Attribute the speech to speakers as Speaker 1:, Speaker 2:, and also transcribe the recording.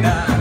Speaker 1: Navidad.